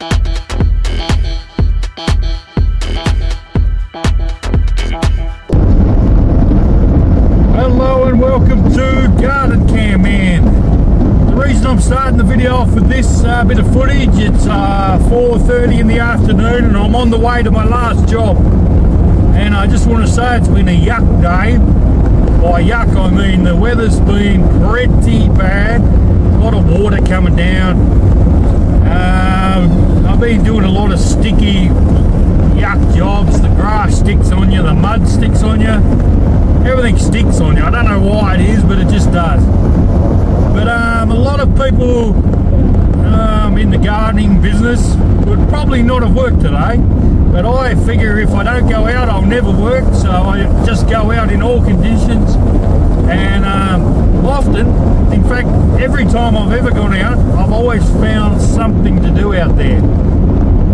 Hello and welcome to Garden Cam Man. The reason I'm starting the video off with this uh, bit of footage, it's uh, 4.30 in the afternoon and I'm on the way to my last job. And I just want to say it's been a yuck day. By yuck I mean the weather's been pretty bad. A lot of water coming down. Um, I've been doing a lot of sticky yuck jobs. The grass sticks on you, the mud sticks on you everything sticks on you. I don't know why it is, but it just does. But um, a lot of people um, in the gardening business would probably not have worked today. But I figure if I don't go out, I'll never work. So I just go out in all conditions. And um, often, in fact, every time I've ever gone out, I've always found something to do out there.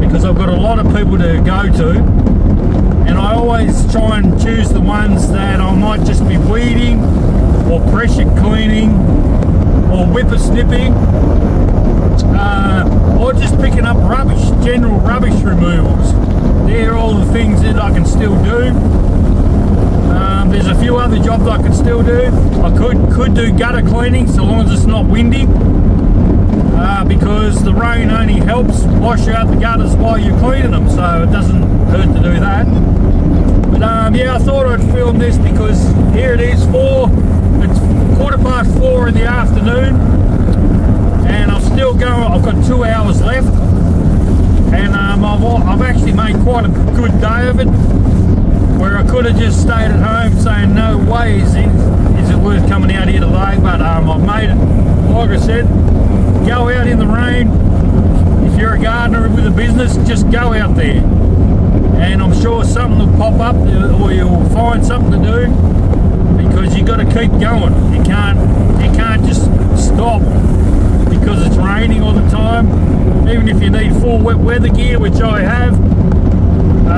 Because I've got a lot of people to go to and I always try and choose the ones that I might just be weeding or pressure cleaning or whipper snipping uh, or just picking up rubbish, general rubbish removals. They're all the things that I can still do. Um, there's a few other jobs I could still do. I could could do gutter cleaning so long as it's not windy. Uh, because the rain only helps wash out the gutters while you're cleaning them, so it doesn't hurt to do that. But um, yeah, I thought I'd film this because here it is, four, it's quarter past four in the afternoon, and I'm still going, I've got two hours left, and um, I've, I've actually made quite a good day of it, where I could have just stayed at home saying no way is it, is it worth coming out here today, but um, I've made it, like I said, go out in the rain, if you're a gardener with a business, just go out there and I'm sure something will pop up or you'll find something to do because you've got to keep going. You can't you can't just stop because it's raining all the time. Even if you need full wet weather gear, which I have, uh,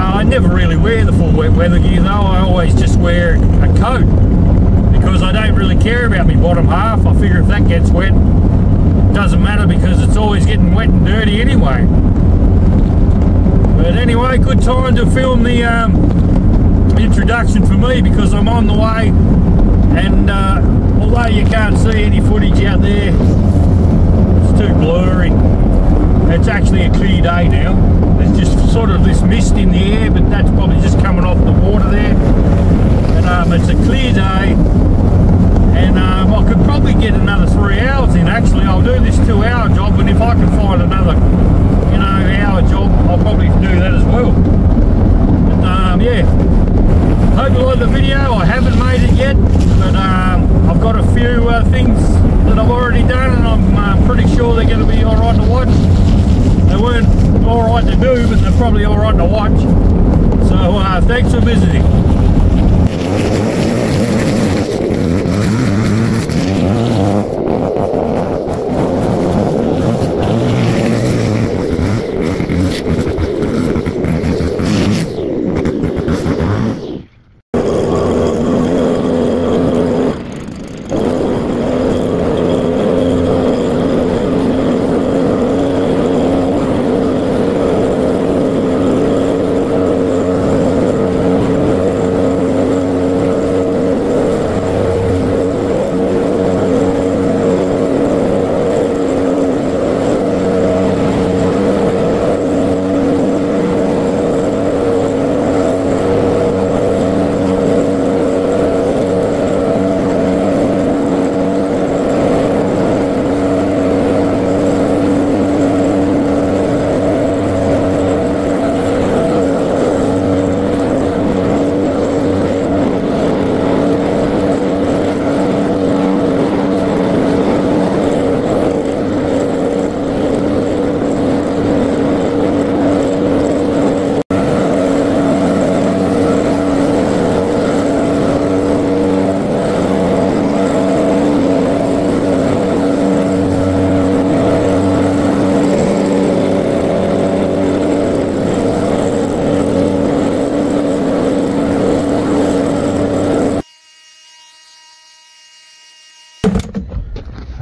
I never really wear the full wet weather gear though. I always just wear a coat because I don't really care about my bottom half. I figure if that gets wet, doesn't matter because it's always getting wet and dirty anyway. But anyway, good time to film the um, introduction for me because I'm on the way and uh, although you can't see any footage out there, it's too blurry. It's actually a clear day now. There's just sort of this mist in the air, but that's probably just coming off the water there. And um, it's a clear day and um, I could probably get another three hours in actually. I'll do this two hour job and if I can find another you know hour job I'll probably do that as well. But um, yeah, hope you like the video. I haven't made it yet but um, I've got a few uh, things that I've already done and I'm uh, pretty sure they're going to be alright to watch. They weren't alright to do but they're probably alright to watch. So uh, thanks for visiting.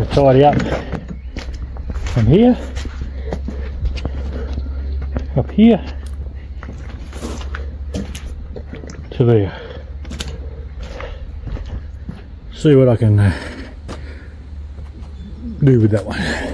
Tidy up from here up here to there. See what I can uh, do with that one.